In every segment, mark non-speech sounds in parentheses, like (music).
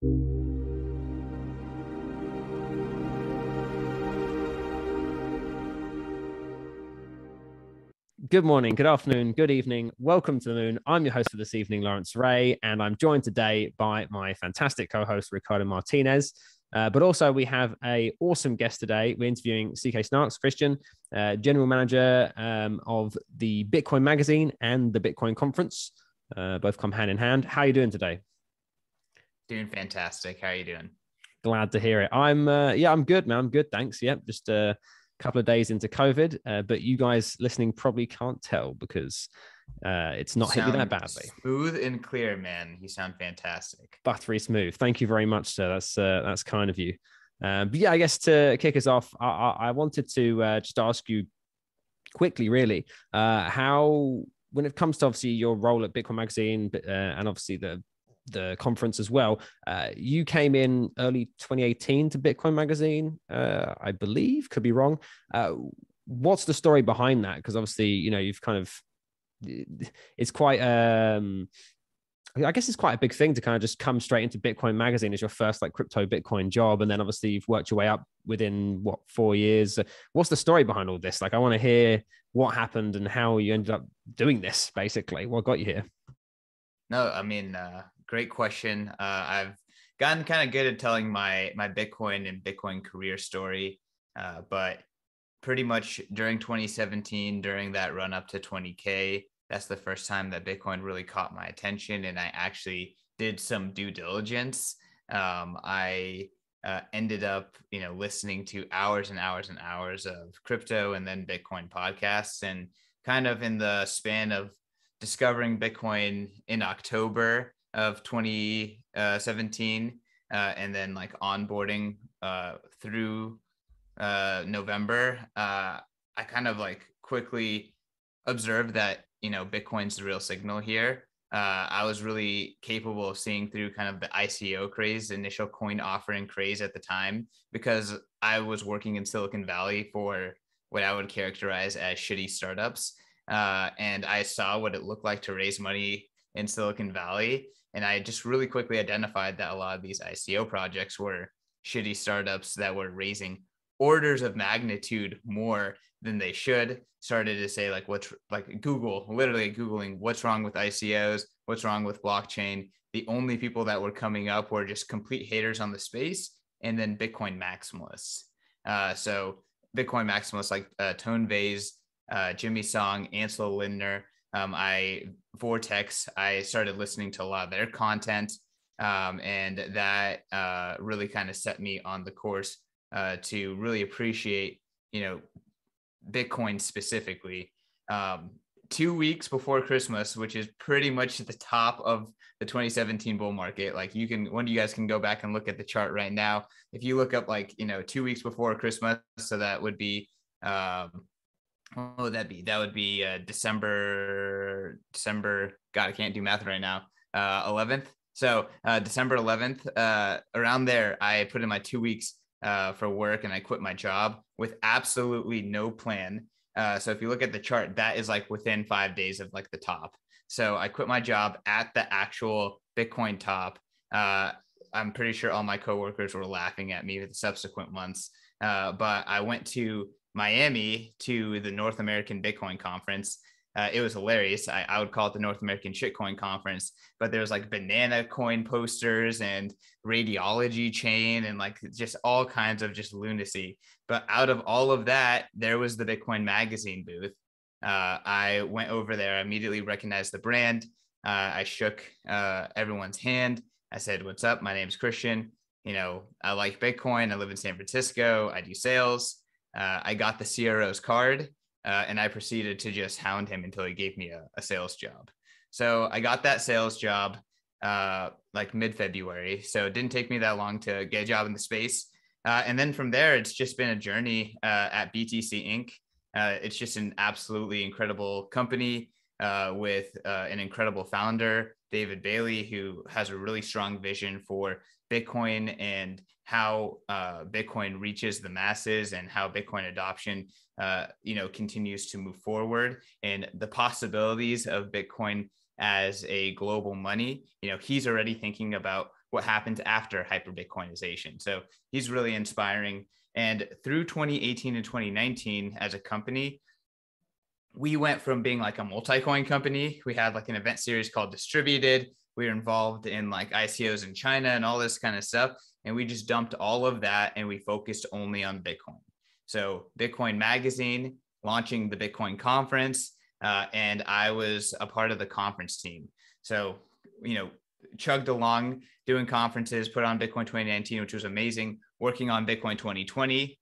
Good morning, good afternoon, good evening. Welcome to the moon. I'm your host for this evening, Lawrence Ray, and I'm joined today by my fantastic co-host Ricardo Martinez. Uh, but also we have a awesome guest today. We're interviewing CK Snarks, Christian, uh, general manager um, of the Bitcoin magazine and the Bitcoin conference. Uh, both come hand in hand. How are you doing today? Doing fantastic. How are you doing? Glad to hear it. I'm uh, yeah, I'm good, man. I'm good. Thanks. Yep, just a couple of days into COVID, uh, but you guys listening probably can't tell because uh, it's not hit me that badly. Smooth and clear, man. You sound fantastic. Buttery smooth. Thank you very much, sir. That's uh, that's kind of you. Um, but yeah, I guess to kick us off, I, I, I wanted to uh, just ask you quickly, really, uh, how when it comes to obviously your role at Bitcoin Magazine uh, and obviously the the conference as well. Uh, you came in early 2018 to Bitcoin Magazine, uh, I believe. Could be wrong. Uh, what's the story behind that? Because obviously, you know, you've kind of it's quite. Um, I guess it's quite a big thing to kind of just come straight into Bitcoin Magazine as your first like crypto Bitcoin job, and then obviously you've worked your way up within what four years. What's the story behind all this? Like, I want to hear what happened and how you ended up doing this. Basically, what got you here? No, I mean, uh, great question. Uh, I've gotten kind of good at telling my my Bitcoin and Bitcoin career story, uh, but pretty much during 2017, during that run up to 20k, that's the first time that Bitcoin really caught my attention, and I actually did some due diligence. Um, I uh, ended up, you know, listening to hours and hours and hours of crypto and then Bitcoin podcasts, and kind of in the span of discovering Bitcoin in October of 2017 uh, and then like onboarding uh, through uh, November, uh, I kind of like quickly observed that, you know, Bitcoin's the real signal here. Uh, I was really capable of seeing through kind of the ICO craze, the initial coin offering craze at the time, because I was working in Silicon Valley for what I would characterize as shitty startups. Uh, and I saw what it looked like to raise money in Silicon Valley. And I just really quickly identified that a lot of these ICO projects were shitty startups that were raising orders of magnitude more than they should. Started to say, like, what's like Google, literally Googling what's wrong with ICOs, what's wrong with blockchain. The only people that were coming up were just complete haters on the space and then Bitcoin maximalists. Uh, so, Bitcoin maximalists like uh, Tone Vays, uh, Jimmy Song, Ansel Lindner, um, I Vortex, I started listening to a lot of their content, um, and that uh, really kind of set me on the course uh, to really appreciate, you know, Bitcoin specifically. Um, two weeks before Christmas, which is pretty much at the top of the 2017 bull market. Like you can, one of you guys can go back and look at the chart right now. If you look up like, you know, two weeks before Christmas, so that would be um, what would that be? That would be uh, December, December. God, I can't do math right now. Uh, 11th. So uh, December 11th, uh, around there, I put in my two weeks uh, for work and I quit my job with absolutely no plan. Uh, so if you look at the chart, that is like within five days of like the top. So I quit my job at the actual Bitcoin top. Uh, I'm pretty sure all my coworkers were laughing at me for the subsequent months. Uh, but I went to Miami to the North American Bitcoin Conference. Uh, it was hilarious. I, I, would call it the North American Shitcoin Conference, but there was like banana coin posters and radiology chain and like just all kinds of just lunacy. But out of all of that, there was the Bitcoin Magazine booth. Uh, I went over there, I immediately recognized the brand. Uh, I shook uh, everyone's hand. I said, "What's up? My name's Christian. You know, I like Bitcoin. I live in San Francisco. I do sales." Uh, I got the CRO's card uh, and I proceeded to just hound him until he gave me a, a sales job. So I got that sales job uh, like mid February. So it didn't take me that long to get a job in the space. Uh, and then from there, it's just been a journey uh, at BTC Inc. Uh, it's just an absolutely incredible company with an incredible founder, David Bailey, who has a really strong vision for Bitcoin and how uh, Bitcoin reaches the masses and how Bitcoin adoption, uh, you know, continues to move forward and the possibilities of Bitcoin as a global money. You know, he's already thinking about what happens after hyper Bitcoinization. So he's really inspiring. And through 2018 and 2019, as a company, we went from being like a multi-coin company. We had like an event series called Distributed. We were involved in like ICOs in China and all this kind of stuff. And we just dumped all of that and we focused only on Bitcoin. So Bitcoin Magazine launching the Bitcoin conference, uh, and I was a part of the conference team. So you know, chugged along doing conferences, put on Bitcoin 2019, which was amazing. Working on Bitcoin 2020,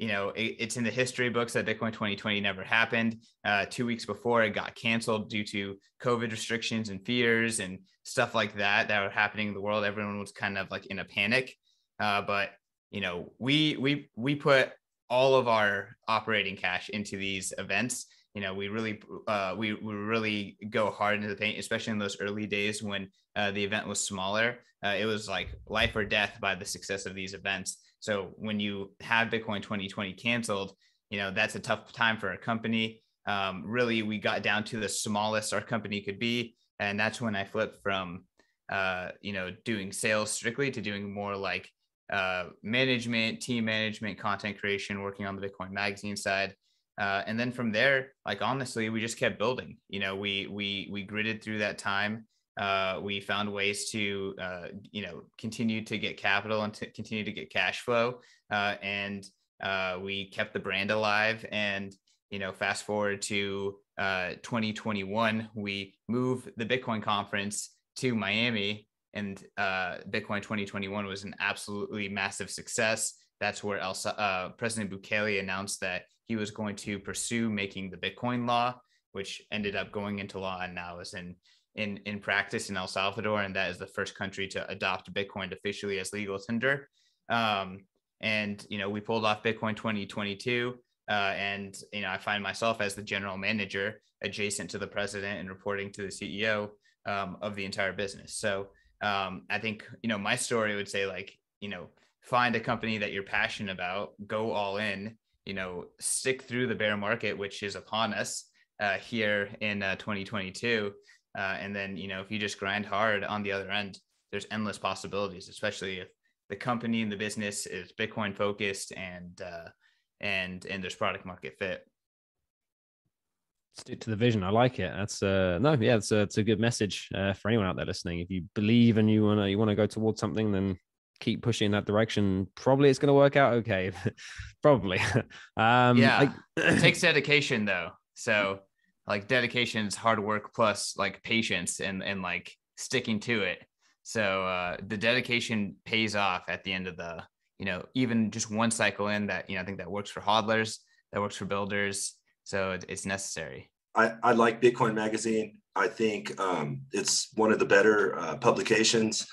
you know, it, it's in the history books that Bitcoin 2020 never happened. Uh, two weeks before, it got canceled due to COVID restrictions and fears and stuff like that that were happening in the world. Everyone was kind of like in a panic. Uh, but you know, we we we put all of our operating cash into these events you know we really uh, we, we really go hard into the paint especially in those early days when uh, the event was smaller uh, it was like life or death by the success of these events so when you have bitcoin 2020 canceled you know that's a tough time for a company um, really we got down to the smallest our company could be and that's when i flipped from uh, you know doing sales strictly to doing more like uh, management, team management, content creation, working on the Bitcoin magazine side. Uh, and then from there, like honestly, we just kept building. You know, we we we gritted through that time. Uh, we found ways to uh, you know continue to get capital and to continue to get cash flow, uh, and uh, we kept the brand alive. And you know, fast forward to uh, 2021, we move the Bitcoin conference to Miami and uh, Bitcoin 2021 was an absolutely massive success. That's where President Bukele announced that he was going to pursue making the Bitcoin law, which ended up going into law and now is in in in practice in El Salvador, and that is the first country to adopt Bitcoin officially as legal tender. Um, and you know, we pulled off Bitcoin 2022, uh, and you know, I find myself as the general manager, adjacent to the president and reporting to the CEO um, of the entire business. So um, I think, you know, my story would say like, you know, find a company that you're passionate about, go all in, you know, stick through the bear market, which is upon us uh, here in uh, 2022. Uh, and then, you know, if you just grind hard on the other end, there's endless possibilities, especially if the company and the business is Bitcoin focused and, uh, and, and there's product market fit stick to the vision. I like it. That's uh no, yeah, it's a it's a good message uh, for anyone out there listening. If you believe and you wanna you wanna go towards something, then keep pushing in that direction. Probably it's gonna work out okay. (laughs) Probably. (laughs) um yeah, it takes (clears throat) dedication though. So like dedication is hard work plus like patience and and like sticking to it. So uh the dedication pays off at the end of the you know even just one cycle in that you know I think that works for hodlers, that works for builders so it's necessary. I, I like Bitcoin Magazine. I think um, it's one of the better uh, publications.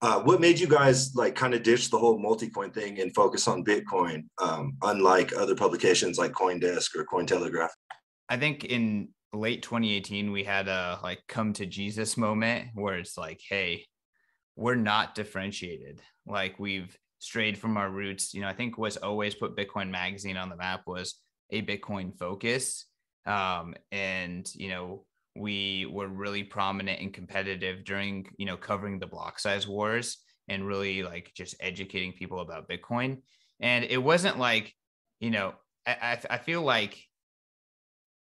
Uh, what made you guys like kind of ditch the whole multi-coin thing and focus on Bitcoin, um, unlike other publications like CoinDesk or Cointelegraph? I think in late 2018 we had a like come to Jesus moment where it's like, hey, we're not differentiated. Like we've strayed from our roots. You know, I think what's always put Bitcoin Magazine on the map was a Bitcoin focus. Um, and, you know, we were really prominent and competitive during, you know, covering the block size wars and really like just educating people about Bitcoin. And it wasn't like, you know, I, I, feel like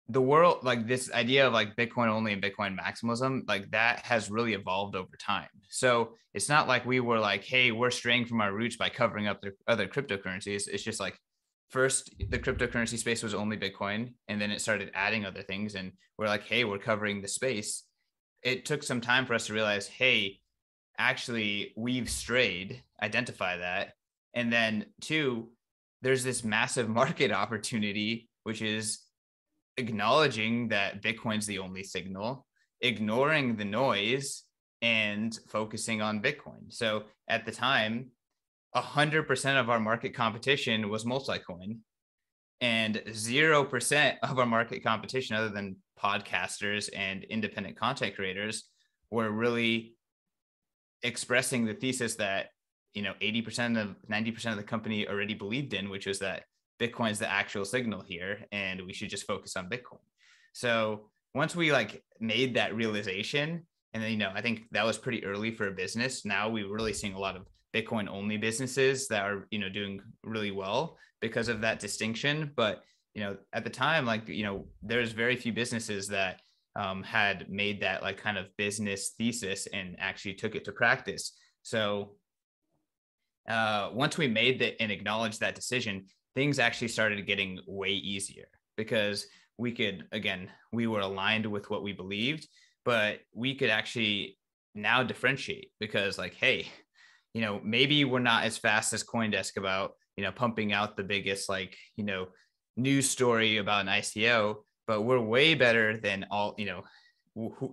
the world like this idea of like bitcoin only and bitcoin maximalism like that has really evolved over time. So it's not like we were like hey we're straying from our roots by covering up the other cryptocurrencies. It's just like first the cryptocurrency space was only bitcoin and then it started adding other things and we're like hey we're covering the space. It took some time for us to realize hey actually we've strayed identify that. And then two there's this massive (laughs) market opportunity which is acknowledging that bitcoin's the only signal ignoring the noise and focusing on bitcoin. So at the time 100% of our market competition was multi-coin and 0% of our market competition other than podcasters and independent content creators were really expressing the thesis that you know 80% of 90% of the company already believed in which was that bitcoin is the actual signal here and we should just focus on bitcoin so once we like made that realization and then you know I think that was pretty early for a business. Now we're really seeing a lot of Bitcoin only businesses that are you know doing really well because of that distinction. But you know at the time, like you know, there's very few businesses that um, had made that like kind of business thesis and actually took it to practice. So uh, once we made that and acknowledged that decision, things actually started getting way easier because we could again we were aligned with what we believed but we could actually now differentiate because like hey you know maybe we're not as fast as coindesk about you know pumping out the biggest like you know news story about an ico but we're way better than all you know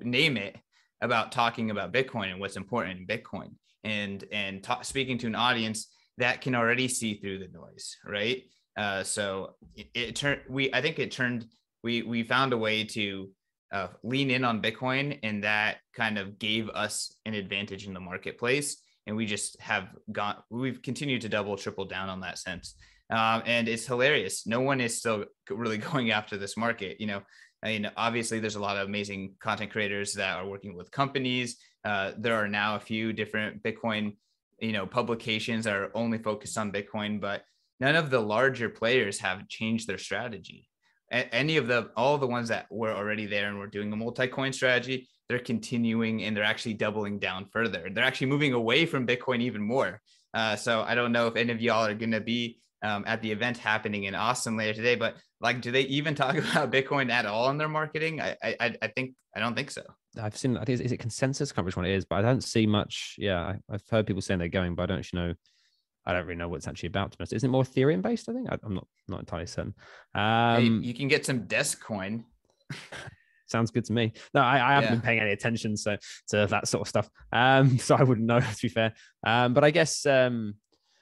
name it about talking about bitcoin and what's important in bitcoin. And and ta- speaking to an audience that can already see through the noise right uh, so it, it turned we i think it turned we we found a way to uh, lean in on Bitcoin, and that kind of gave us an advantage in the marketplace. And we just have gone, we've continued to double, triple down on that sense. Um, and it's hilarious. No one is still really (laughs) going after this market. You know, I mean, obviously, there's a lot of amazing content creators that are working with companies. Uh, there are now a few different Bitcoin, you know, publications are only focused on Bitcoin, but none of the larger players have changed their strategy. Any of the all the ones that were already there and were doing a multi-coin strategy they're continuing and they're actually doubling down further. They're actually moving away from bitcoin even more. Uh, so i don't know if any of y'all are going to be um, at the event happening in austin later today but like do they even (laughs) talk about bitcoin at all in their marketing? I i, I think i don't think so i've seen i think is it consensus I can't which one it is but i don't see much yeah I, i've heard people saying they're going but i don't actually know I don't really know what it's actually about. To be honest, isn't it more Ethereum based? I think I, am not not entirely certain. Um, hey, you can get some Desk coin. (laughs) sounds good to me. No, I, I haven't yeah. been paying any attention so to that sort of stuff. Um, (laughs) so I wouldn't know (laughs) to be fair. Um, but I guess um,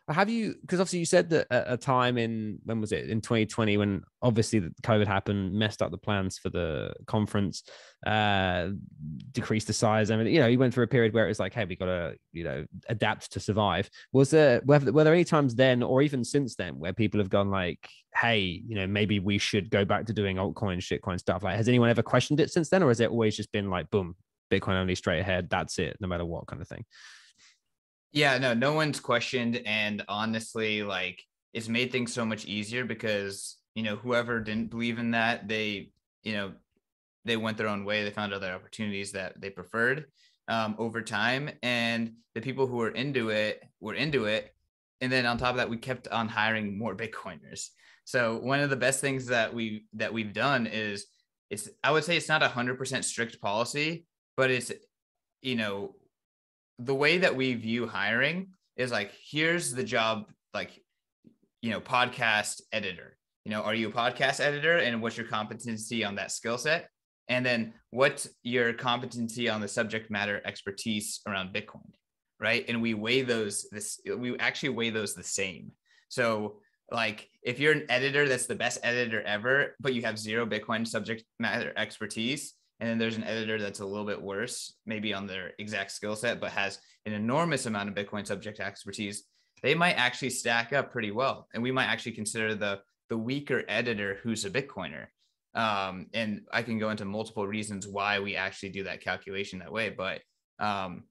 have you? Because obviously you said that at a time in when was it in 2020 when obviously the COVID happened, messed up the plans for the conference, uh, decreased the size. I mean, you know, you went through a period where it was like, hey, we got to you know adapt to survive. Was there were, were there any times then or even since then where people have gone like, hey, you know, maybe we should go back to doing altcoin, shitcoin stuff? Like, has anyone ever questioned it since then, or has it always just been like, boom, Bitcoin only straight ahead, that's it, no matter what kind of thing? Yeah, no, no one's questioned. And honestly, like it's made things so much easier because, you know, whoever didn't believe in that, they, you know, they went their own way. They found other opportunities that they preferred um, over time. And the people who were into it were into it. And then on top of that, we kept on hiring more (laughs) Bitcoiners. So one of the best things that we that we've done is it's I would say it's not a hundred percent strict policy, but it's you know the way that we view hiring is like here's the job like you know podcast editor. You know are you a podcast editor and what's your competency on that skill set? And then what's your competency on the subject matter expertise around bitcoin right? And we weigh those this we actually weigh those the same. So like if you're an editor that's the best editor ever but you have zero bitcoin subject matter expertise and then there's an editor that's a little bit worse, maybe on their exact skill set, but has an enormous amount of Bitcoin subject expertise. They might actually stack up pretty well, and we might actually consider the the weaker editor who's a Bitcoiner. Um, and I can go into multiple reasons why we actually do that calculation that way. But um,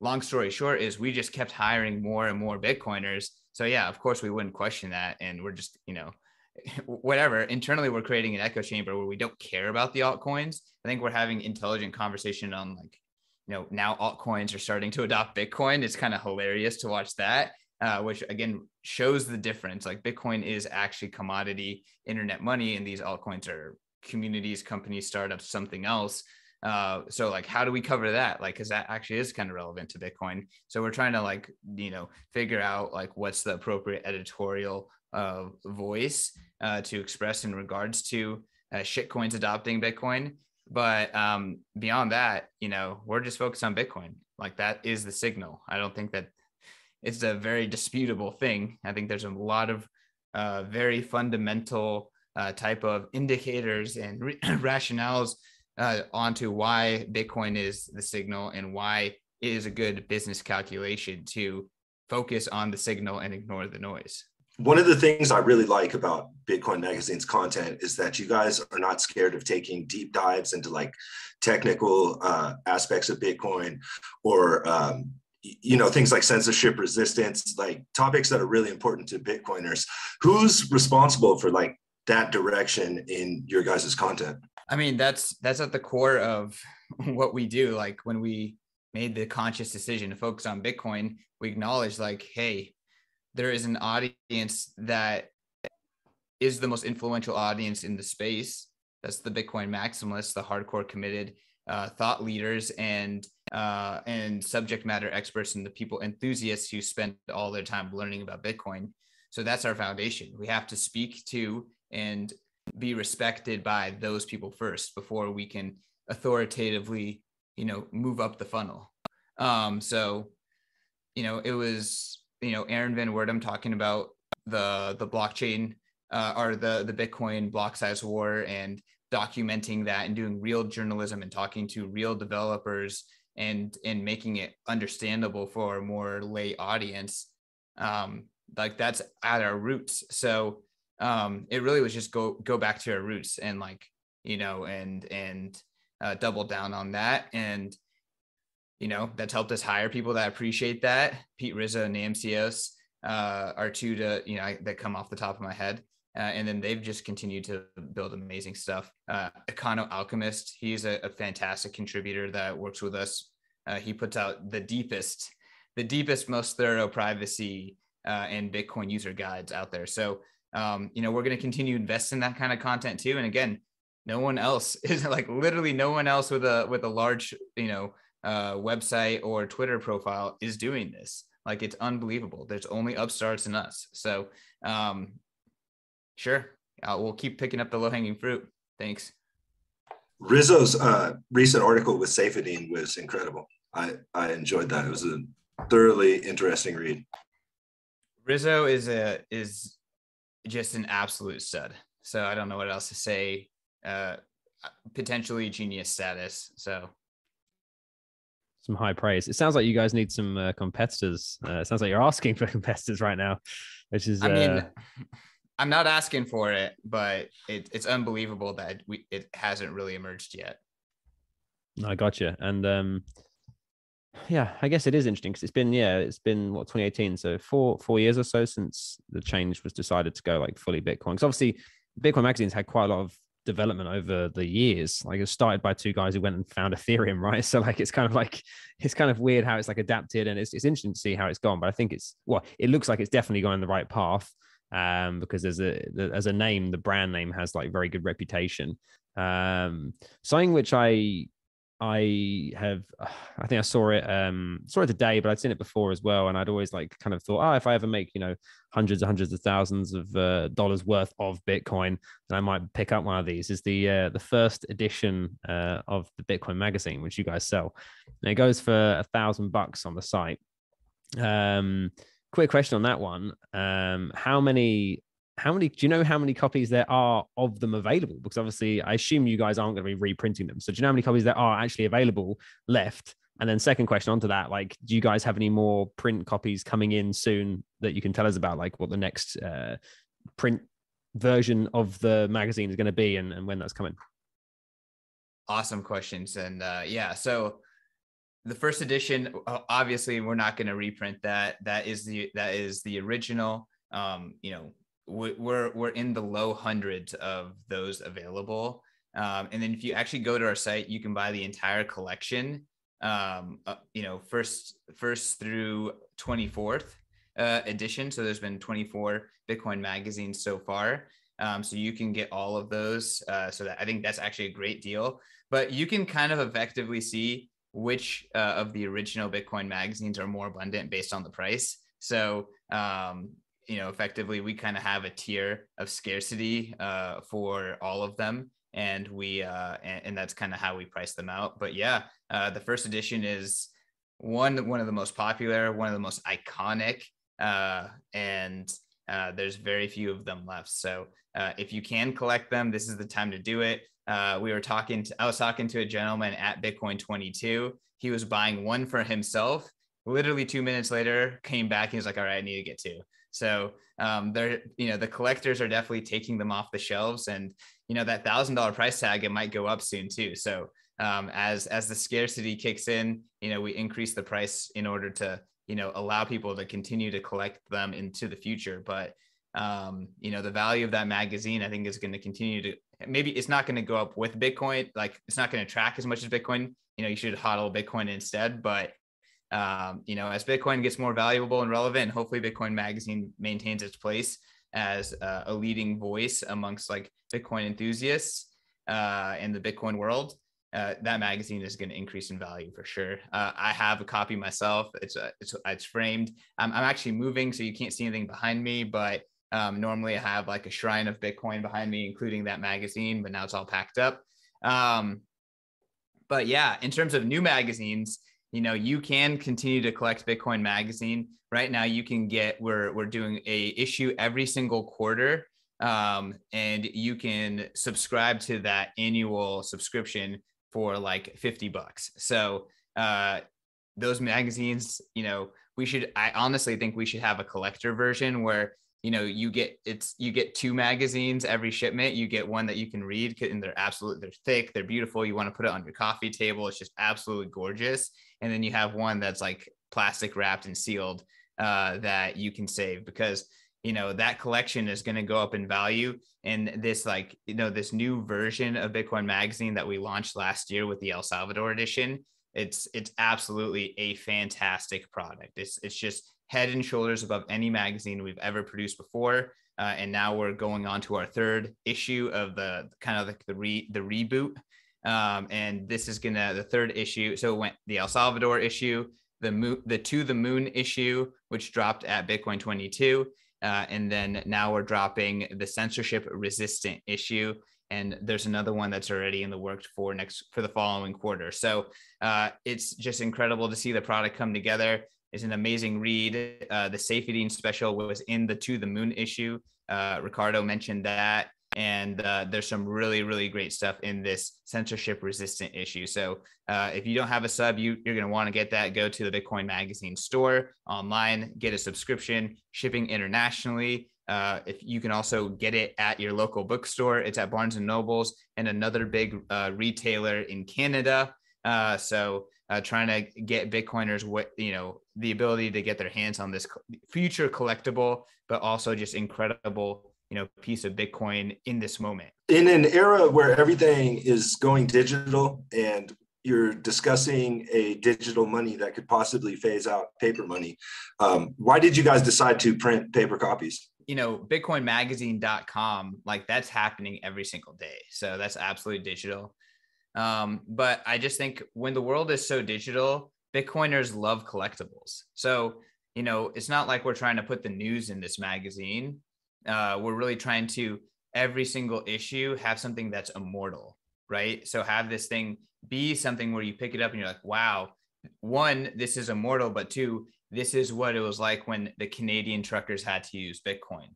long story short is we just kept hiring more and more Bitcoiners. So yeah, of course we wouldn't question that, and we're just you know (laughs) whatever internally we're creating an echo chamber where we don't care about the altcoins. I think we're having intelligent conversation on like you know now altcoins are starting to adopt bitcoin. It's kind of hilarious to watch that uh, which again shows the difference. Like bitcoin is actually commodity internet money and these altcoins are communities companies startups something else. Uh, so like how do we cover that? Like because that actually is kind of relevant to bitcoin. So we're trying to like you know figure out like what's the appropriate editorial uh, voice uh, to express in regards to uh, shitcoins adopting Bitcoin. But um, beyond that, you know, we're just focused on Bitcoin. Like that is the signal. I don't think that it's a very disputable thing. I think there's a lot of uh, very fundamental uh, type of indicators and re- (clears throat) rationales uh, onto why Bitcoin is the signal and why it is a good business calculation to focus on the signal and ignore the noise. One of the things I really like about Bitcoin Magazine's content is that you guys are not scared of taking deep dives into like technical uh, aspects of Bitcoin or um, you know things like censorship resistance, like topics that are really important to Bitcoiners. Who's responsible for like that direction in your guys' content? I mean, that's that's at the core of (laughs) what we do. Like when we made the conscious decision to focus on Bitcoin, we acknowledge like, hey, there is an audience that is the most influential audience in the space. That's the Bitcoin maximalists, the hardcore committed uh, thought leaders, and uh, and subject matter experts, and the people enthusiasts who spend all their time learning about Bitcoin. So that's our foundation. We have to speak to and be respected by those people first before we can authoritatively, you know, move up the funnel. Um, so, you know, it was you know Aaron van Wirdum talking about the the blockchain uh, or the the Bitcoin block size war and documenting that and doing real journalism and talking to real developers and and making it understandable for a more lay audience um like that's at our roots. So um it really was just go go back to our roots and like you know and and uh, double down on that. And you know, that's helped us hire people that appreciate that. Pete Rizzo and Namcios uh, are two to, you know, that come off the top of my head. Uh, and then they've just continued to build amazing stuff. Uh, Econoalchemist, he's a, a, fantastic contributor that works with us. Uh, he puts out the deepest, the deepest, most thorough privacy uh, and Bitcoin user guides out there. So, um, you know, we're going to continue invest in that kind of content too. And again, no one else (laughs) is like literally no one else with a with a large, you know, uh, website or Twitter profile is doing this. Like it's unbelievable. There's only upstarts in us. So, um, sure, uh, we'll keep picking up the low hanging fruit. Thanks. Rizzo's uh, recent article with Saifedean was incredible. I, I enjoyed that. It was a thoroughly interesting read. Rizzo is a is just an absolute stud. So I don't know what else to say. Uh, potentially genius status. So some high praise. It sounds like you guys need some uh, competitors. Uh, it sounds like you're asking (laughs) for competitors right now, which is. I mean, uh, (laughs) I'm not asking for it, but it, it's unbelievable that we it hasn't really emerged yet. I got you, and um, yeah, I guess it is interesting because it's been yeah, it's been what 2018, so four four years or so since the change was decided to go like fully Bitcoin. Because obviously, Bitcoin magazines had quite a lot of development over the years. Like it started by two guys who went and found Ethereum, (laughs) right? So like it's kind of like it's kind of weird how it's like adapted, and it's it's interesting to see how it's gone. But I think it's well, it looks like it's definitely going the right path um, because as a as a name, the brand name has like very good reputation. Um, something which I I have, (sighs) I think I saw it, um, saw it today, but I'd seen it before as well. And I'd always like kind of thought, oh, if I ever make, you know, hundreds and hundreds of thousands of uh, dollars worth of Bitcoin, then I might pick up one of these. Is the uh, the first edition uh, of the Bitcoin magazine, which you guys sell, and it goes for a thousand bucks on the site. Um, quick question on that one: um, How many how many do you know how many copies there are of them available? Because obviously i assume you guys aren't going to be reprinting them. So do you know how many copies there are actually available left? And then second question onto that like do you guys have any more print copies coming in soon that you can tell us about like what the next uh, print version of the magazine is going to be and, and when that's coming? Awesome questions and uh, yeah so the first edition obviously we're not going to reprint that. That is the that is the original. Um, you know we're we're in the low hundreds of those available. Um, and then if you actually go to our site, you can buy the entire collection. Um, uh, you know, first first through twenty fourth uh, edition. So there's been twenty four Bitcoin magazines so far. Um, so you can get all of those. Uh, so that I think that's actually a great deal. But you can kind of effectively see which uh, of the original Bitcoin magazines are more abundant based on the price. So um, you know, effectively we kind of have a tier of scarcity uh, for all of them. And we, uh, and, and that's kind of how we price them out. But yeah, uh, the first edition is one, one of the most popular, one of the most iconic, uh, and uh, there's very few of them left. So uh, if you can collect them, this is the time to do it. Uh, we were talking to, I was talking to a gentleman at Bitcoin 22. He was buying one for himself literally two minutes later came back and he's like, all right, I need to get two. So um, they're, you know, the collectors are definitely taking them off the shelves and, you know, that thousand dollar price tag, it might go up soon too. So um, as, as the scarcity kicks in, you know, we increase the price in order to, you know, allow people to continue to collect them into the future. But, um, you know, the value of that magazine, I think is going to continue to, maybe it's not going to go up with Bitcoin. Like it's not going to track as much as Bitcoin. You know, you should hodl Bitcoin instead, but um, you know, as Bitcoin gets more valuable and relevant, hopefully Bitcoin Magazine maintains its place as uh, a leading voice amongst like Bitcoin enthusiasts uh, in the Bitcoin world. Uh, that magazine is going to increase in value for sure. Uh, I have a copy myself. It's uh, it's it's framed. I'm, I'm actually moving, so you can't see anything behind me. But um, normally I have like a shrine of Bitcoin behind me, including that magazine. But now it's all packed up. Um, but yeah, in terms of new magazines, you know you can continue to collect bitcoin magazine. Right now you can get we're we're doing a issue every single quarter um, and you can subscribe to that annual subscription for like 50 bucks. So uh, those magazines you know we should i honestly think we should have a collector version where you know you get it's you get two magazines every shipment. You get one that you can read and they're absolutely they're thick they're beautiful. You want to put it on your coffee table. It's just absolutely gorgeous and then you have one that's like plastic wrapped and sealed uh, that you can save because you know that collection is going to go up in value. And this like you know this new version of bitcoin magazine that we launched last year with the el salvador edition it's it's absolutely a fantastic product. It's it's just head and shoulders above any magazine we've ever produced before uh, and now we're going on to our third issue of the kind of like the re the reboot um, and this is gonna the third issue. So it went the El Salvador issue, the the to the moon issue, which dropped at Bitcoin 22, uh, and then now we're dropping the censorship resistant issue. And there's another one that's already in the works for next for the following quarter. So uh, it's just incredible to see the product come together. It's an amazing read. Uh, the Saifedean special was in the To the Moon issue. Uh, Ricardo mentioned that and uh, there's some really really great stuff in this censorship resistant issue. So uh, if you don't have a sub you, you're going to want to get that. Go to the bitcoin magazine store online get a subscription shipping internationally. Uh, if you can also get it at your local bookstore it's at barnes and nobles and another big uh, retailer in canada. Uh, so uh, trying to get bitcoiners what you know the ability to get their hands on this future collectible but also just incredible you know piece of bitcoin in this moment. In an era where everything is going digital and you're discussing a digital money that could possibly phase out paper money um, why did you guys decide to print paper copies? You know bitcoinmagazine.com like that's happening every single day. So that's absolutely digital. Um, but i just think when the world is so digital bitcoiners love collectibles. So you know it's not like we're trying to put the news in this magazine uh, we're really trying to every single issue have something that's immortal, right? So have this thing be something where you pick it up and you're like, wow, one, this is immortal, but two, this is what it was like when the Canadian truckers had to use Bitcoin,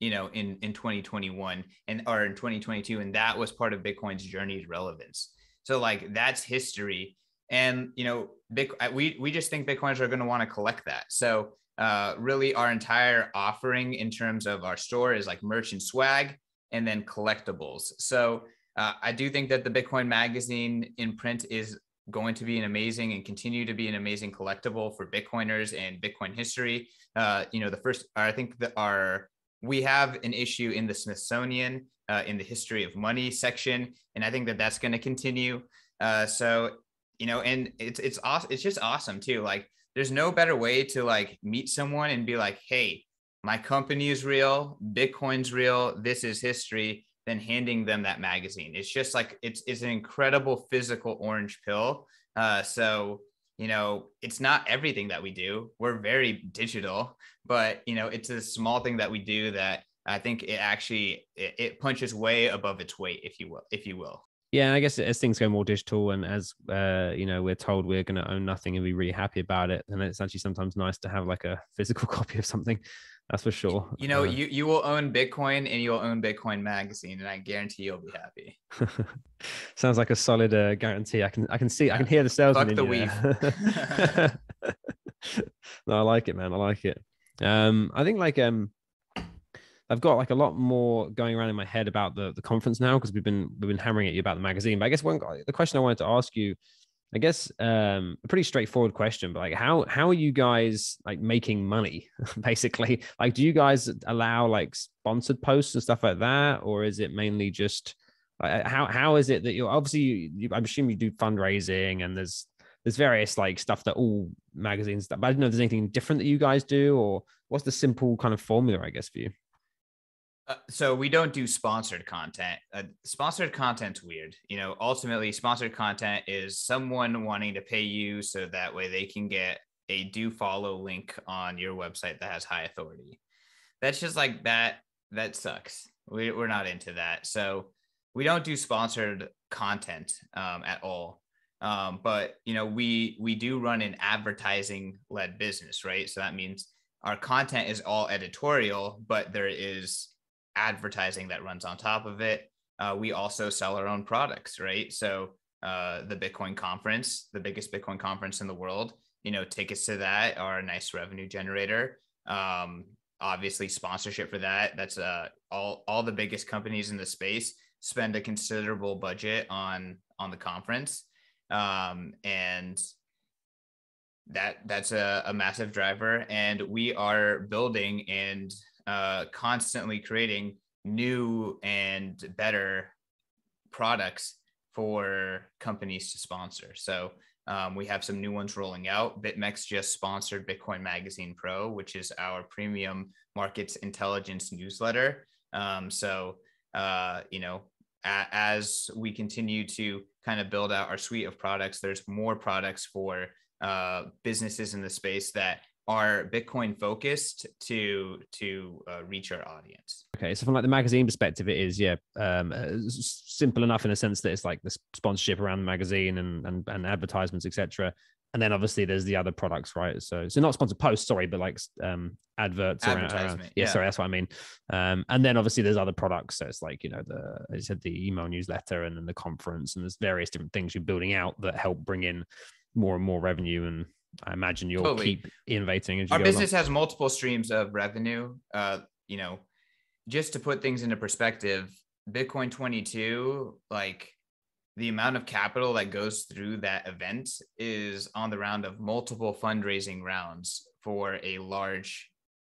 you know, in in 2021 and or in 2022, and that was part of Bitcoin's journey to relevance. So like that's history, and you know, Bitcoin, we we just think Bitcoiners are going to want to collect that. So uh, really our entire offering in terms of our store is like merch and swag and then collectibles. So uh, I do think that the Bitcoin magazine in print is going to be an amazing and continue to be an amazing collectible for Bitcoiners and Bitcoin history. Uh, you know, the first, I think that our, we have an issue in the Smithsonian uh, in the history of money section, and I think that that's going to continue. Uh, so, you know, and it's it's awesome. It's just awesome too. Like there's no better way to like meet someone and be like, hey, my company is real, Bitcoin's real, this is history, than handing them that magazine. It's just like it's it's an incredible physical orange pill. Uh, so you know, it's not everything that we do. We're very digital, but you know, it's a small thing that we do that I think it actually it, it punches way above its weight, if you will, if you will. Yeah, and I guess as things go more digital and as uh, you know, we're told we're going to own nothing and be really happy about it, and it's actually sometimes nice to have like a physical (laughs) copy of something. That's for sure. You know, uh, you you will own Bitcoin and you'll own Bitcoin Magazine, and I guarantee you'll be happy. (laughs) Sounds like a solid uh, guarantee. I can I can see I can hear the salesman. Fuck the weave. (laughs) no, I like it, man. I like it. Um, I think like um, I've got like a lot more going around in my head about the the conference now because we've been we've been hammering at you about the magazine. But I guess one the question I wanted to ask you, I guess um, a pretty straightforward question, but like how how are you guys like making money (laughs) basically? Like, do you guys allow like sponsored posts and stuff like that, or is it mainly just like, how how is it that you're obviously you, you, I'm assuming you do fundraising and there's there's various like stuff that all magazines but I don't know if there's anything different that you guys do or what's the simple kind of formula, I guess, for you? Uh, so we don't do sponsored content. Uh, sponsored content's weird. You know, ultimately, sponsored content is someone wanting to pay you so that way they can get a do follow link on your website that has high authority. That's just like that. That sucks. We, we're not into that. So we don't do sponsored content um, at all. Um, but you know, we we do run an advertising led business, right? So that means our content is all editorial, but there is advertising that runs on top of it. Uh, we also sell our own products, right? So uh, the Bitcoin conference, the biggest Bitcoin conference in the world, you know, tickets to that are a nice revenue generator. Um, obviously, sponsorship for that. That's uh, all all the biggest companies in the space spend a considerable budget on on the conference um, and that that's a, a, massive driver and we are building and uh, constantly creating new and better products for companies to sponsor. So um, we have some new ones rolling out. Bitmex just sponsored bitcoin magazine pro which is our premium markets intelligence newsletter. Um, so uh, you know as we continue to kind of build out our suite of products, there's more products for uh, businesses in the space that are Bitcoin focused to to uh, reach our audience. Okay, so from like the magazine perspective, it is yeah um, uh, simple enough in a sense that it's like the sponsorship around the magazine and and, and advertisements, etc and then obviously there's the other products, right? So so not sponsored posts, sorry, but like um adverts around, around. Yeah, yeah, sorry, that's what I mean. Um, and then obviously there's other products. So it's like, you know, the as you said, the email newsletter and then the conference, and there's various different things you're building out that help bring in more and more revenue. And I imagine you'll totally. keep innovating as Our business along. has multiple streams of revenue. Uh, you know, just to put things into perspective, Bitcoin 22, like the amount of capital that goes through that event is on the round of multiple fundraising rounds for a large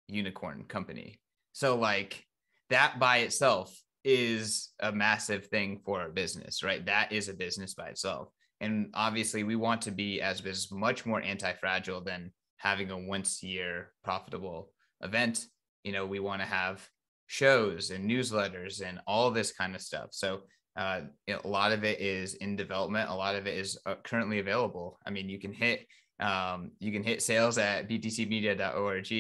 unicorn company. So, like, that by itself is a massive thing for our business, right? That is a business by itself. And obviously, we want to be as business much more anti fragile than having a once year profitable event. You know, we want to have shows and newsletters and all this kind of stuff. So uh, a lot of it is in development. A lot of it is uh, currently available. I mean, you can hit um, you can hit sales at btcmedia.org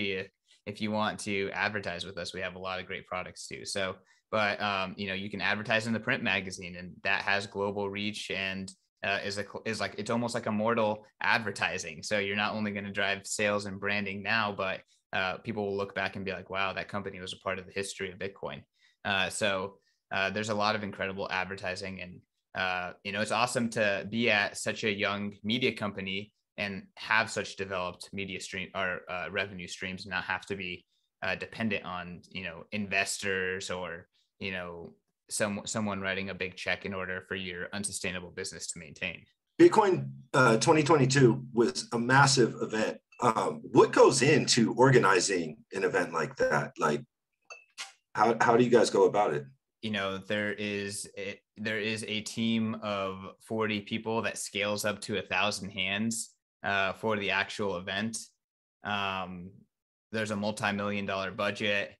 if you want to advertise with us. We have a lot of great products too. So, but um, you know, you can advertise in the print magazine, and that has global reach and uh, is a is like it's almost like immortal advertising. So you're not only going to drive sales and branding now, but uh, people will look back and be like, "Wow, that company was a part of the history of Bitcoin." Uh, so uh, there's a lot of incredible advertising and uh, you know it's awesome to be at such a young media company and have such developed media stream or uh, revenue streams and not have to be dependent on you know investors or you know some someone writing a big check in order for your unsustainable business to maintain? Bitcoin uh, 2022 was a massive event. Um, what goes into organizing an event like that? Like how, how do you guys go about it? You know there is a, there is a team of 40 people that scales up to a thousand hands uh, for the actual event. Um, there's a multi-million dollar budget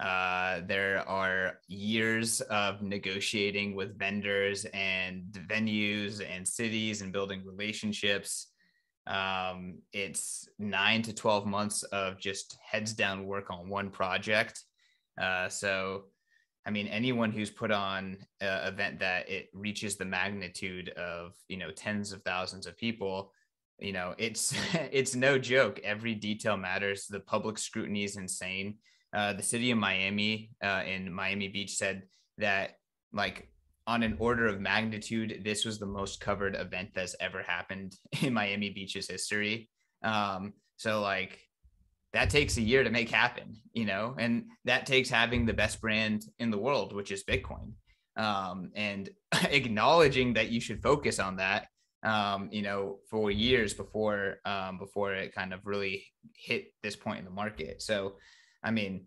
uh, there are years of negotiating with vendors and venues and cities and building relationships um, it's nine to 12 months of just heads down work on one project uh, so I mean, anyone who's put on an event that it reaches the magnitude of, you know, tens of thousands of people, you know, it's (laughs) it's no joke. Every detail matters. The public scrutiny is insane. Uh, the city of Miami uh, in Miami Beach said that, like, on an order of magnitude, this was the most covered event that's ever happened (laughs) in Miami Beach's history. Um, So like that takes a year to make happen, you know, and that takes having the best brand in the world, which is Bitcoin. Um, and (laughs) acknowledging that you should focus on that, um, you know, for years before um, before it kind of really hit this point in the market. So, I mean,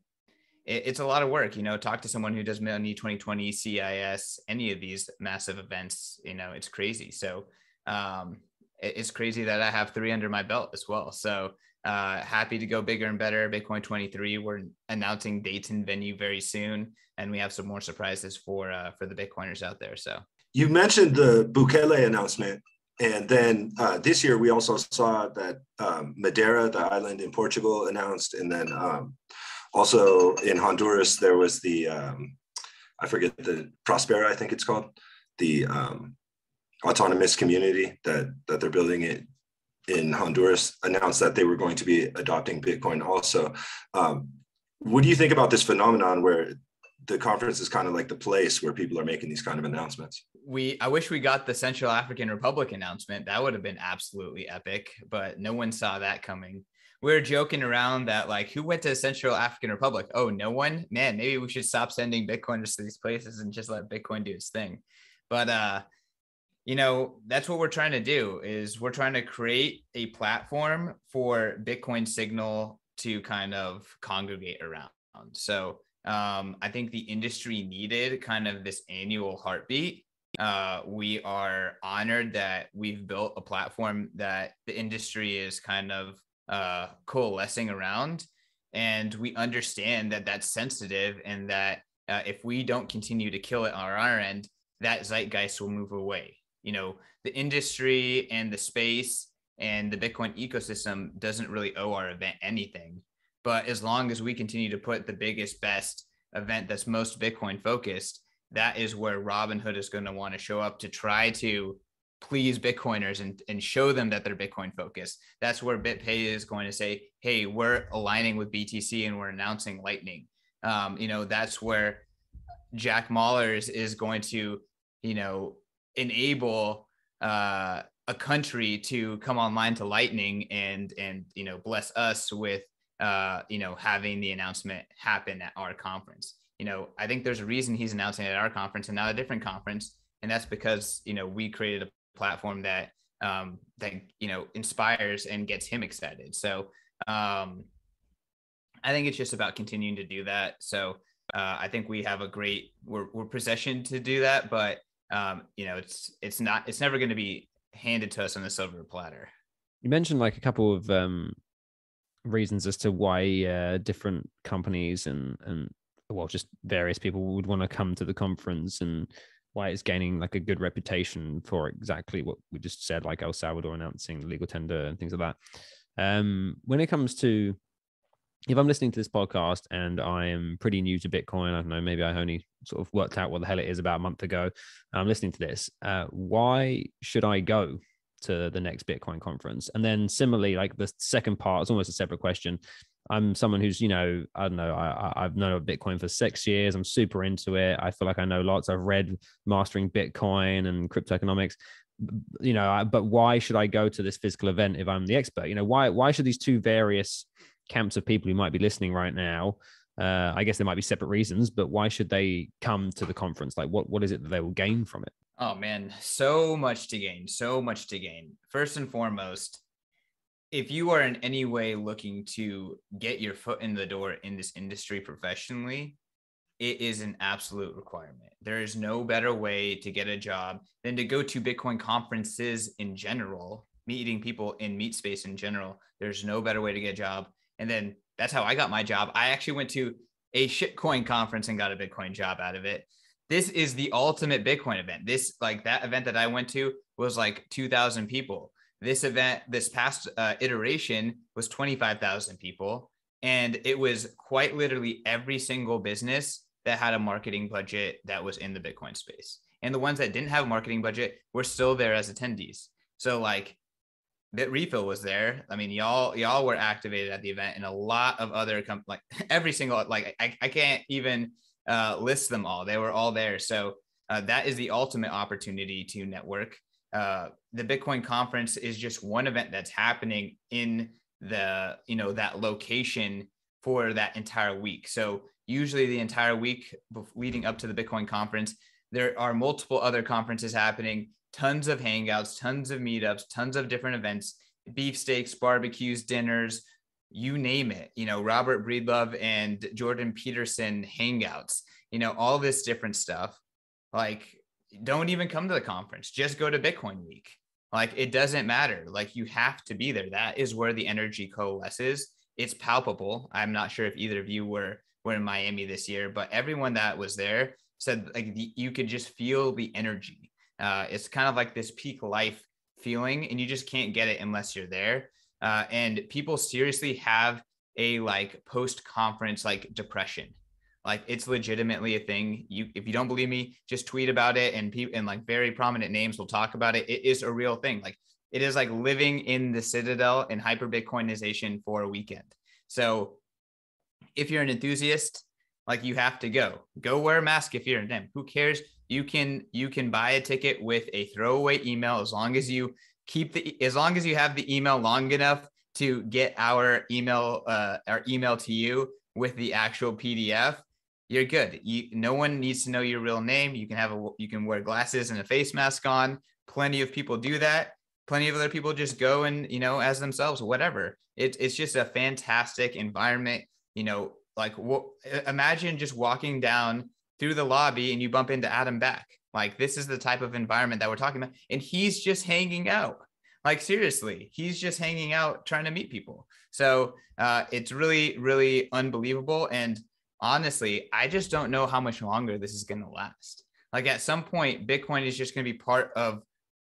it, it's a lot of work, you know. Talk to someone who does Money 2020, CIS, any of these massive events. You know, it's crazy. So, um, it, it's crazy that I have three under my belt as well. So, uh, happy to go bigger and better. Bitcoin 23. We're announcing dates and venue very soon, and we have some more surprises for uh, for the Bitcoiners out there. So you mentioned the Bukele announcement, and then uh, this year we also saw that um, Madeira, the island in Portugal, announced, and then um, also in Honduras there was the um, I forget the Prospera, I think it's called the um, autonomous community that that they're building it in Honduras announced that they were going to be adopting Bitcoin also. Um, what do you think about this phenomenon where the conference is kind of like the place where people are making these kind of announcements? We I wish we got the Central African Republic announcement. That would have been absolutely epic, but no one saw that coming. We are joking around that like who went to Central African Republic? Oh, no one? Man, maybe we should stop sending Bitcoin to these places and just let Bitcoin do its thing. But uh you know that's what we're trying to do is we're trying to create a platform for bitcoin signal to kind of congregate around so um, i think the industry needed kind of this annual heartbeat. Uh, we are honored that we've built a platform that the industry is kind of uh, coalescing around. And we understand that that's sensitive and that uh, if we don't continue to kill it on our end that zeitgeist will move away. You know the industry and the space and the bitcoin ecosystem doesn't really owe our event anything but as long as we continue to put the biggest best event that's most bitcoin focused that is where robinhood is going to want to show up to try to please bitcoiners and, and show them that they're bitcoin focused. That's where bitpay is going to say hey we're aligning with btc and we're announcing lightning. Um, you know that's where jack mallers is going to you know enable uh, a country to come online to Lightning and and you know bless us with uh, you know having the announcement happen at our conference. You know, I think there's a reason he's announcing it at our conference and not a different conference, and that's because you know we created a platform that um, that you know inspires and gets him excited. So um, I think it's just about continuing to do that. So uh, I think we have a great we're we're positioned to do that, but um, you know, it's it's not it's never going to be handed to us on the silver platter. You mentioned like a couple of um, reasons as to why uh, different companies and and well, just various people would want to come to the conference and why it's gaining like a good reputation for exactly what we just said, like El Salvador announcing legal tender and things like that. Um, when it comes to if I'm listening to this podcast and I am pretty new to Bitcoin, I don't know, maybe I only sort of worked out what the hell it is about a month ago. I'm listening to this. Uh, why should I go to the next Bitcoin conference? And then similarly, like the second part is almost a separate question. I'm someone who's, you know, I don't know, I, I've known Bitcoin for six years. I'm super into it. I feel like I know lots. I've read Mastering Bitcoin and Crypto Economics you know but why should i go to this physical event if i'm the expert you know why why should these two various camps of people who might be listening right now uh, i guess there might be separate reasons but why should they come to the conference like what what is it that they will gain from it oh man so much to gain so much to gain first and foremost if you are in any way looking to get your foot in the door in this industry professionally it is an absolute requirement. There is no better way to get a job than to go to Bitcoin conferences in general, meeting people in meet space in general. There's no better way to get a job and then that's how I got my job. I actually went to a shitcoin conference and got a Bitcoin job out of it. This is the ultimate Bitcoin event. This, like that event that I went to, was like 2,000 people. This event, this past uh, iteration, was 25,000 people. And it was quite literally every single business that had a marketing budget that was in the Bitcoin space. And the ones that didn't have a marketing budget were still there as attendees. So, like, Bitrefill was there. I mean, y'all y'all were activated at the event, and a lot of other com- like (laughs) every single like I, I can't even uh, list them all. They were all there. So uh, that is the ultimate opportunity to network. Uh, the Bitcoin conference is just one event that's happening in the you know that location for that entire week. So usually the entire week leading up to the Bitcoin conference, there are multiple other conferences happening, tons of hangouts, tons of meetups, tons of different events, beefsteaks, barbecues, dinners, you name it. You know, Robert Breedlove and Jordan Peterson hangouts, you know, all this different stuff. Like, don't even come to the conference, just go to Bitcoin week. Like, it doesn't matter. Like, you have to be there. That is where the energy coalesces. It's palpable. I'm not sure if either of you were were in Miami this year, but everyone that was there said like you could just feel the energy. Uh, it's kind of like this peak life feeling, and you just can't get it unless you're there. Uh, and people seriously have a like post conference like depression. Like it's legitimately a thing. You, if you don't believe me, just tweet about it, and people and like very prominent names will talk about it. It is a real thing. Like it is like living in the citadel in hyper Bitcoinization for a weekend. So if you're an enthusiast, like you have to go. Go wear a mask if you're in them. Who cares? You can you can buy a ticket with a throwaway email as long as you keep the as long as you have the email long enough to get our email uh, our email to you with the actual PDF. You're good. You no one needs to know your real name. You can have a you can wear glasses and a face mask on. Plenty of people do that. Plenty of other people just go and you know as themselves. Whatever. It, it's just a fantastic environment you know, like what imagine just walking down through the lobby and you bump into Adam Back. Like this is the type of environment that we're talking about. And he's just hanging out. Like seriously, he's just hanging out trying to meet people. So uh, it's really, really unbelievable. And honestly, I just don't know how much longer this is going to last. Like at some point, Bitcoin is just going to be part of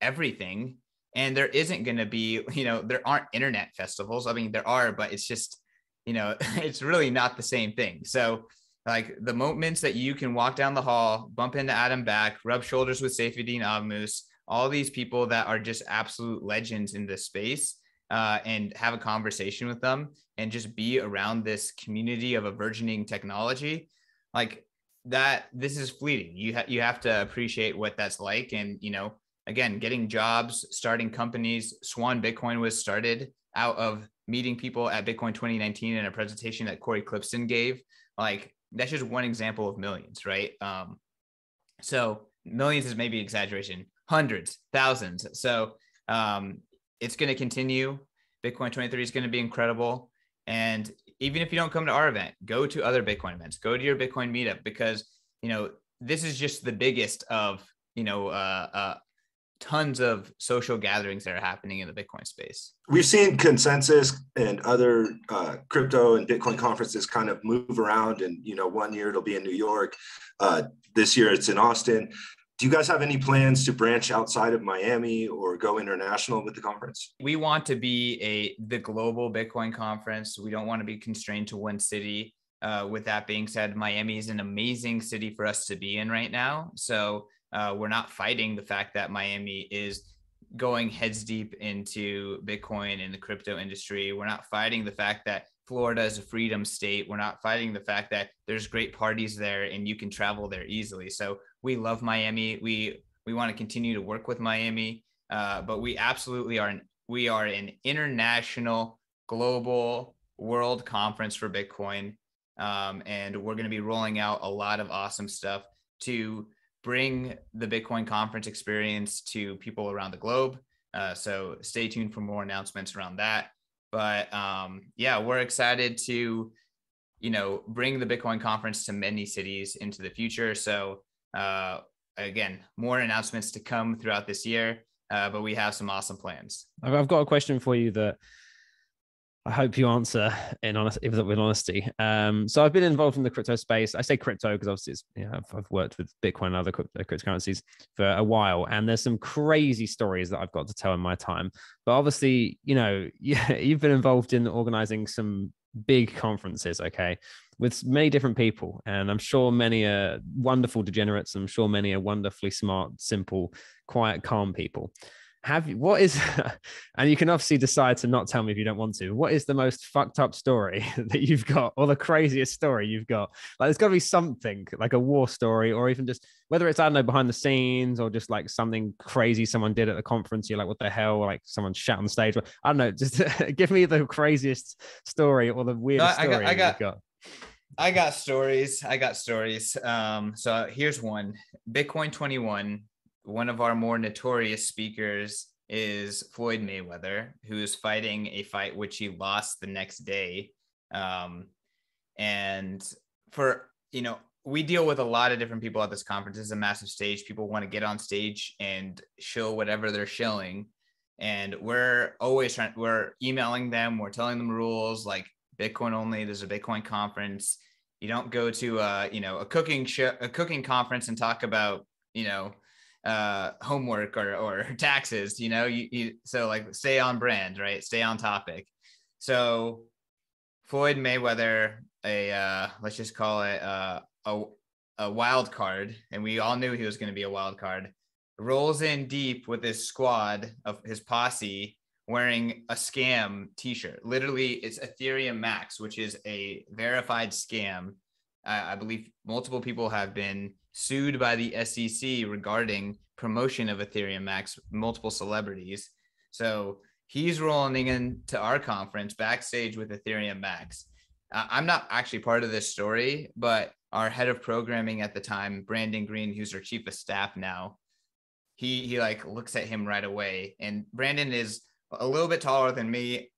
everything. And there isn't going to be, (laughs) you know, there aren't internet festivals. I mean, there are, but it's just you know, (laughs) it's really not the same thing. So, like the moments that you can walk down the hall, bump into Adam Back, rub shoulders with Saifedean Ammous, all these people that are just absolute legends in this space, uh, and have a conversation with them and just be around this community of a burgeoning technology, like that. This is fleeting. You ha- you have to appreciate what that's like, and you know, again, getting jobs, starting companies. Swan Bitcoin was started out of meeting people at Bitcoin 2019 in a presentation that Cory Klippsten gave. Like that's just one example of millions, right? Um, so millions is maybe exaggeration, hundreds, thousands. So um, it's going to continue. Bitcoin 23 is going to be incredible. And even if you don't come to our event, go to other Bitcoin events, go to your Bitcoin meetup because, you know, this is just the biggest of, you know, uh, uh, tons of social gatherings that are happening in the Bitcoin space. We've seen consensus and other uh, crypto and Bitcoin conferences kind of move around. And, you know, one year it'll be in New York. Uh, this year it's in Austin. Do you guys have any plans to branch outside of Miami or go international with the conference? We want to be a the global Bitcoin conference. We don't want to be constrained to one city. Uh, with that being said, Miami is an amazing city for us to be in right now. So uh, we're not fighting the fact that Miami is going heads deep into Bitcoin and the crypto industry. We're not fighting the fact that Florida is a freedom state. We're not fighting the fact that there's great parties there and you can travel there easily. So we love Miami. We we want to continue to work with Miami, uh, but we absolutely are an, we are an international, global, world conference for Bitcoin, um, and we're going to be rolling out a lot of awesome stuff to bring the Bitcoin conference experience to people around the globe. Uh, so stay tuned for more announcements around that. But um, yeah, we're excited to, you know, bring the Bitcoin conference to many cities into the future. So uh, again, more announcements to come throughout this year. Uh, but we have some awesome plans. I've got a question for you that I hope you answer in honest, with honesty. Um, so I've been involved in the crypto space. I say crypto because obviously it's, you know, I've, worked with Bitcoin and other crypto, cryptocurrencies for a while, and there's some crazy stories that I've got to tell in my time. But obviously, you know, (laughs) you've been involved in organizing some big conferences, okay, with many different people, and I'm sure many are wonderful degenerates. I'm sure many are wonderfully smart, simple, quiet, calm people. Have you what is (laughs) and you can obviously decide to not tell me if you don't want to what is the most fucked up story (laughs) that you've got or the craziest story you've got like there's got to be something like a war story or even just whether it's i don't know behind the scenes or just like something crazy someone did at the conference you're like what the hell like someone shot on stage i don't know just (laughs) give me the craziest story or the weirdest no, I, story I got, I got, got I got stories. I got stories. Um, so here's one. Bitcoin 21 one of our more notorious speakers is Floyd Mayweather, who is fighting a fight which he lost the next day. Um, and for, you know, we deal with a lot of different people at this conference. It's a massive stage. People want to get on stage and show whatever they're showing. And we're always trying, we're emailing them, we're telling them rules like Bitcoin only. There's a Bitcoin conference. You don't go to a, you know, a cooking show, a cooking conference and talk about, you know, uh homework or or (laughs) taxes you know you, you so like stay on brand right? Stay on topic. So floyd mayweather a uh let's just call it uh, a a wild card and we all knew he was going to be a wild card rolls in deep with his squad of his posse wearing a scam t-shirt. Literally it's ethereum max which is a verified scam. I, I believe multiple people have been sued by the SEC regarding promotion of Ethereum Max, multiple celebrities. So he's rolling into our conference backstage with Ethereum Max. Uh, I'm not actually part of this story, but our head of programming at the time, Brandon Green, who's our chief of staff now, he he like looks at him right away. And Brandon is a little bit taller than me,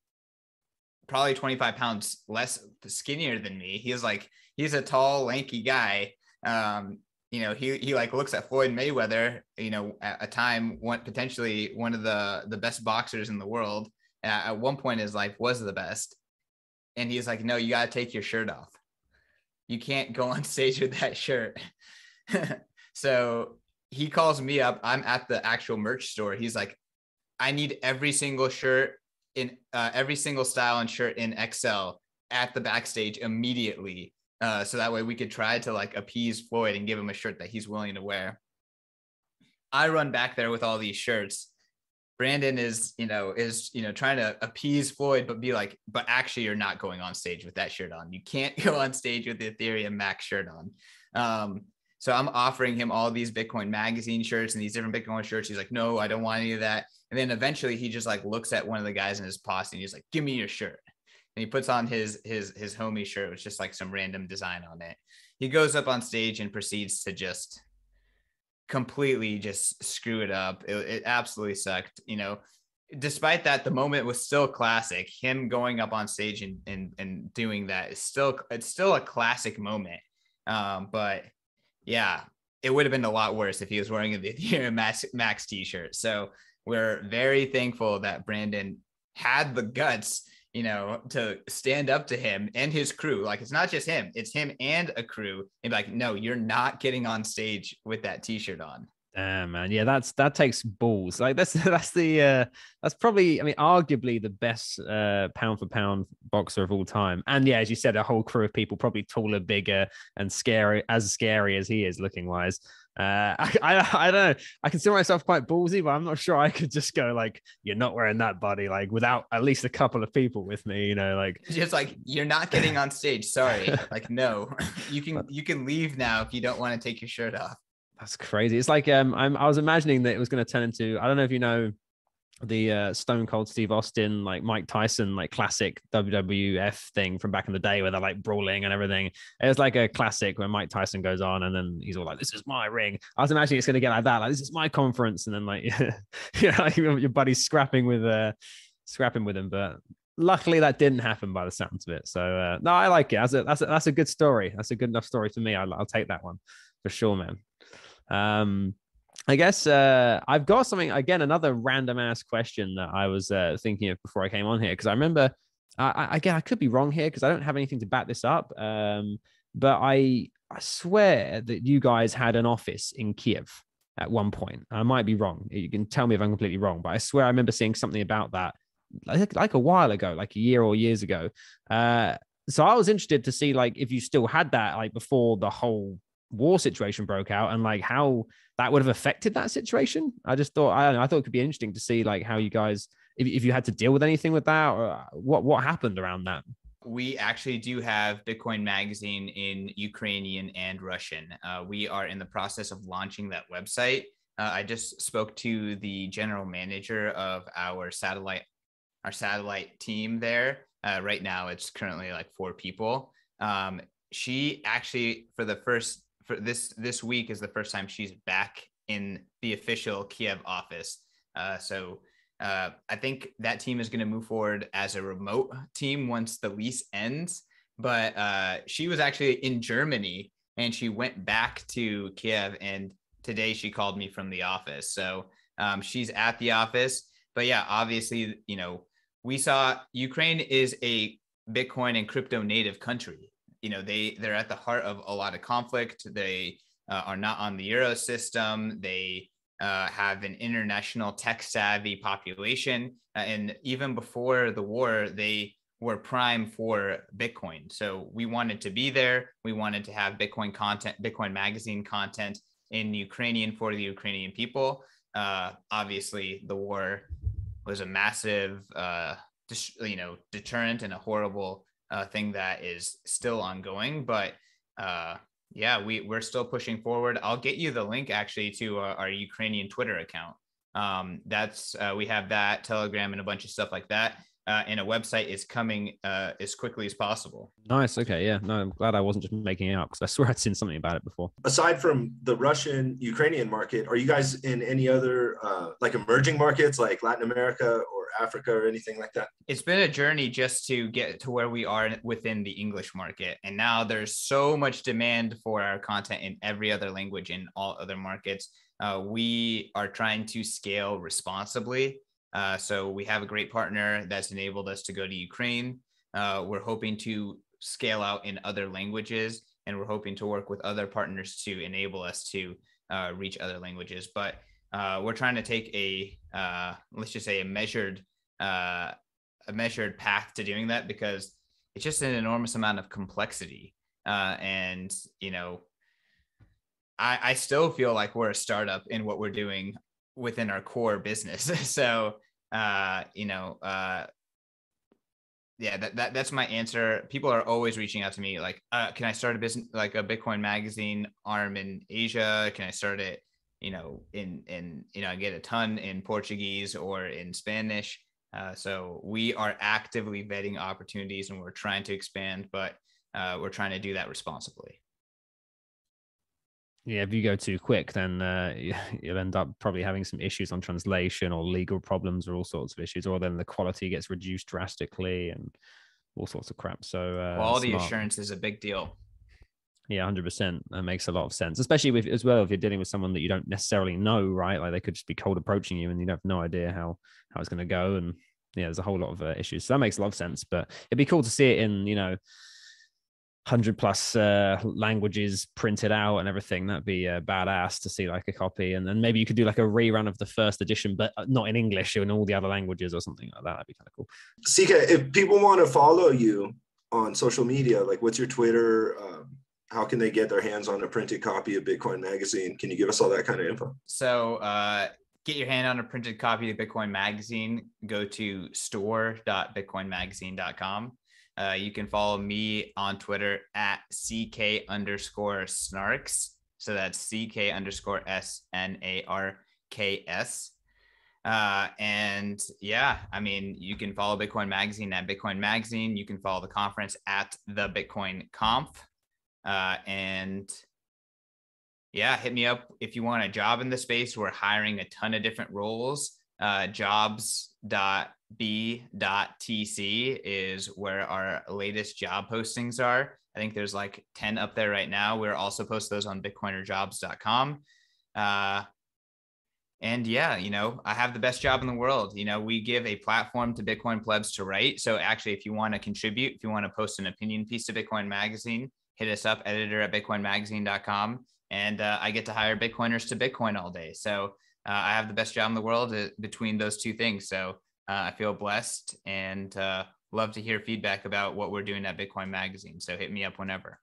probably 25 pounds less skinnier than me. He's like he's a tall, lanky guy. Um, you know, he he like looks at Floyd Mayweather, you know, at a time one potentially one of the the best boxers in the world. At, at one point his life was the best, and he's like, "No, you got to take your shirt off. You can't go on (laughs) stage with that shirt." (laughs) so he calls me up. I'm at the actual merch store. He's like, "I need every single shirt in uh, every single style and shirt in XL at the backstage immediately." Uh, so that way we could try to like appease Floyd and give him a shirt that he's willing to wear. I run back there with all these shirts. Brandon is, you know, is, you know, trying to appease Floyd, but be like, but actually you're not going on stage with that shirt on. You can't (laughs) go on stage with the Ethereum Max shirt on. Um, so I'm offering him all these Bitcoin magazine shirts and these different Bitcoin shirts. He's like, no, I don't want any of that. And then eventually he just like looks at one of the guys in his posse and he's like, give me your shirt and he puts on his his his homie shirt with just like some random design on it. He goes up on stage and proceeds to just completely just screw it up. It, it absolutely sucked. You know, despite that, the moment was still classic. Him going up on stage and and, and doing that is still it's still a classic moment. Um, but yeah, it would have been a lot worse if he was wearing the Ethereum (laughs) Max, Max t-shirt. So we're very thankful that Brandon had the guts you know, to stand up to him and his crew. Like it's not just him, it's him and a crew. And like, no, you're not getting on stage with that t-shirt on. Damn man, yeah, that's that takes balls. Like that's (laughs) that's the uh that's probably I mean arguably the best uh pound for pound boxer of all time. And yeah, as you said, a whole crew of people probably taller, bigger, and scary as scary as he is looking wise. Uh, (laughs) I, I, I don't know. I consider myself quite ballsy, but I'm not sure I could just go like, "You're not wearing that, buddy." Like without at least a couple of people with me, you know, like just like you're not getting on stage. Sorry, (laughs) like no, (laughs) you can you can leave now if you don't want to take your shirt off. That's crazy. It's like um, I'm I was imagining that it was going to turn into I don't know if you know the uh, Stone Cold Steve Austin, like Mike Tyson, like classic WWF thing from back in the day where they're like brawling and everything. It was like a classic where Mike Tyson goes on and then he's all like, "This is my ring." I was imagining it's going to get like that, like this is my conference, and then like, (laughs) yeah, like your buddy's scrapping with uh, scrapping with him. But luckily, that didn't happen by the sounds of it. So uh, no, I like it. That's a that's a, that's a good story. That's a good enough story for me. I'll, I'll take that one for sure, man. Um, I guess uh, I've got something again, another random ass question that I was uh, thinking of before I came on here because I remember, I, again, I could be wrong here because I don't have anything to back this up. Um, but I, I swear that you guys had an office in Kiev at one point. I might be wrong. You can tell me if I'm completely wrong, but I swear I remember seeing something about that like, like a while ago, like a year or years ago. Uh, so I was interested to see like if you still had that like before the whole war situation broke out and like how that would have affected that situation. I just thought I, don't know, I thought it could be interesting to see like how you guys if, if you had to deal with anything with that or uh, what what happened around that. We actually do have Bitcoin Magazine in Ukrainian and Russian. Uh, we are in the process of launching that website. Uh, I just spoke to the general manager of our satellite our satellite team there. Uh, right now, it's currently like four people. Um, she actually, for the first for this this week, is the first time she's back in the official Kiev office. Uh, so uh, I think that team is going to move forward as a remote team once the lease ends. But uh, she was actually in Germany and she went back to Kiev. And today she called me from the office. So um, she's at the office. But yeah, obviously, you know, we saw Ukraine is a Bitcoin and crypto native country. You know, they they're at the heart of a lot of conflict. They uh, are not on the euro system. They uh, have an international tech savvy population, uh, and even before the war, they were prime for Bitcoin. So we wanted to be there. We wanted to have Bitcoin content, Bitcoin magazine content in Ukrainian for the Ukrainian people. Uh, obviously, the war was a massive, uh, dis- you know, deterrent and a horrible uh, thing that is still ongoing. But uh, yeah, we we're still pushing forward. I'll get you the link actually to our, our Ukrainian Twitter account. Um, that's uh, we have that Telegram and a bunch of stuff like that uh, and a website is coming uh, as quickly as possible. Nice. Okay. Yeah. No, I'm glad I wasn't just making it up because I swear I'd seen something about it before. Aside from the Russian Ukrainian market, are you guys in any other uh, like emerging markets like Latin America or Africa or anything like that? It's been a journey just to get to where we are within the English market. And now there's so much demand for our content in every other language in all other markets. Uh, we are trying to scale responsibly uh, so we have a great partner that's enabled us to go to Ukraine. Uh, we're hoping to scale out in other languages, and we're hoping to work with other partners to enable us to uh, reach other languages. But uh, we're trying to take a uh, let's just say a measured uh, a measured path to doing that because it's just an enormous amount of complexity, and you know. I, I still feel like we're a startup in what we're doing within our core business. (laughs) so, uh, you know, uh, yeah, that, that that's my answer. People are always reaching out to me like, uh, can I start a business like a Bitcoin magazine arm in Asia? Can I start it, you know, in in you know, I get a ton in Portuguese or in Spanish? Uh, so we are actively vetting opportunities and we're trying to expand, but uh, we're trying to do that responsibly. Yeah, if you go too quick, then uh, (laughs) you'll end up probably having some issues on translation or legal problems or all sorts of issues, or then the quality gets reduced drastically and all sorts of crap. So uh, quality smart. assurance is a big deal. Yeah, hundred percent. That makes a lot of sense, especially with as well if you're dealing with someone that you don't necessarily know, right? Like they could just be cold approaching you, and you have no idea how how it's going to go, and yeah, there's a whole lot of uh, issues. So that makes a lot of sense. But it'd be cool to see it in you know 100 plus uh, languages printed out and everything that'd be uh, badass to see like a copy and then maybe you could do like a rerun of the first edition but uh, not in english in all the other languages or something like that that'd be kind of cool ck if people want to follow you on social media like what's your twitter um, how can they get their hands on a printed copy of bitcoin magazine can you give us all that kind of info so uh, get your hand on a printed copy of bitcoin magazine go to store.bitcoinmagazine.com uh, you can follow me on Twitter at CK underscore snarks. So that's CK underscore S N A R K S. Uh, and yeah, I mean, you can follow Bitcoin Magazine at Bitcoin Magazine. You can follow the conference at the Bitcoin Conf. Uh, and yeah, hit me up if you want a job in the space. We're hiring a ton of different roles. Uh, jobs.com b.tc is where our latest job postings are. I think there's like 10 up there right now. We're also post those on bitcoinerjobs.com. Uh, and yeah, you know, I have the best job in the world. You know, we give a platform to Bitcoin plebs to write. So actually, if you want to contribute, if you want to post an opinion piece to Bitcoin Magazine, hit us up, editor at bitcoinmagazine.com. And uh, I get to hire Bitcoiners to Bitcoin all day. So uh, I have the best job in the world uh, between those two things. So uh, I feel blessed and uh, love to hear feedback about what we're doing at Bitcoin Magazine. So hit me up whenever.